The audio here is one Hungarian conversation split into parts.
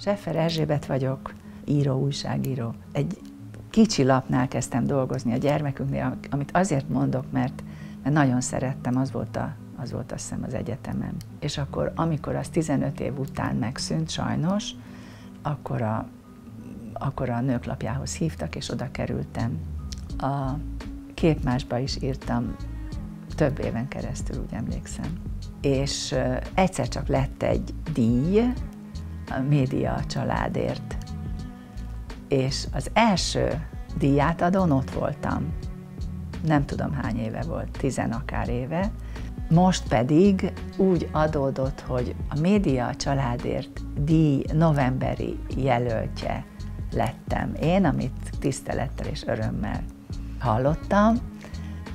Seffer Erzsébet vagyok, író, újságíró. Egy kicsi lapnál kezdtem dolgozni a gyermekünknél, amit azért mondok, mert, mert nagyon szerettem, az volt, a, az volt azt hiszem az egyetemem. És akkor, amikor az 15 év után megszűnt sajnos, akkor a, akkor a nőklapjához hívtak, és oda kerültem. A képmásba is írtam több éven keresztül, úgy emlékszem. És egyszer csak lett egy díj a média családért. És az első díjátadón ott voltam. Nem tudom hány éve volt, tizen akár éve. Most pedig úgy adódott, hogy a média családért díj novemberi jelöltje lettem én, amit tisztelettel és örömmel hallottam.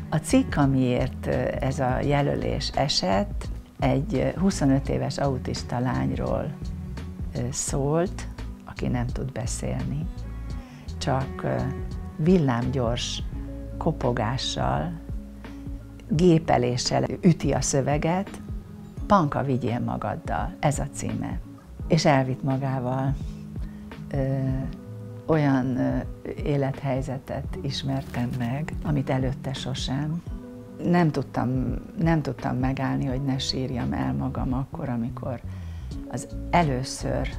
A cikk, amiért ez a jelölés esett, egy 25 éves autista lányról szólt, aki nem tud beszélni, csak villámgyors kopogással, gépeléssel üti a szöveget, Panka vigyél magaddal, ez a címe. És elvitt magával ö, olyan ö, élethelyzetet ismertem meg, amit előtte sosem. Nem tudtam, nem tudtam megállni, hogy ne sírjam el magam akkor, amikor az először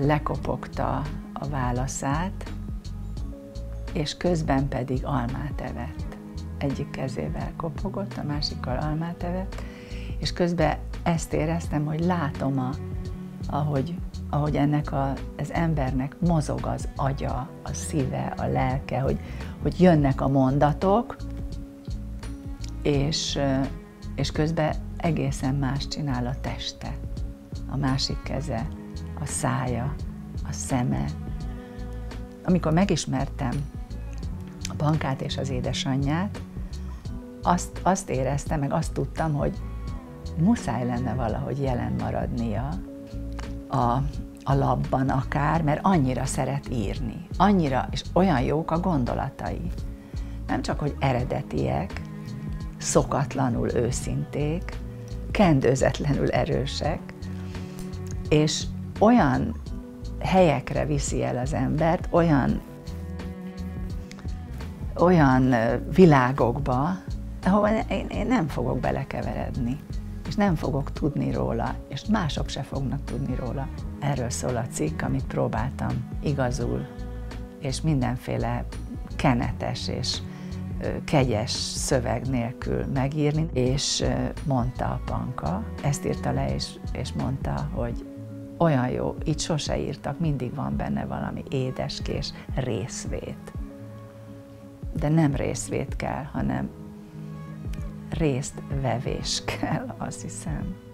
lekopogta a válaszát, és közben pedig almát evett. Egyik kezével kopogott, a másikkal almát evett, és közben ezt éreztem, hogy látom, a, ahogy, ahogy ennek a, az embernek mozog az agya, a szíve, a lelke, hogy, hogy jönnek a mondatok, és, és közben egészen más csinál a teste, a másik keze, a szája, a szeme. Amikor megismertem a bankát és az édesanyját, azt, azt éreztem, meg azt tudtam, hogy muszáj lenne valahogy jelen maradnia a, a labban akár, mert annyira szeret írni. Annyira, és olyan jók a gondolatai. Nem csak, hogy eredetiek, szokatlanul őszinték, kendőzetlenül erősek, és olyan helyekre viszi el az embert, olyan, olyan világokba, ahova én, én nem fogok belekeveredni, és nem fogok tudni róla, és mások se fognak tudni róla. Erről szól a cikk, amit próbáltam igazul, és mindenféle kenetes és kegyes szöveg nélkül megírni, és mondta a Panka, ezt írta le, és, és mondta, hogy olyan jó, itt sose írtak, mindig van benne valami édeskés részvét. De nem részvét kell, hanem résztvevés kell, azt hiszem.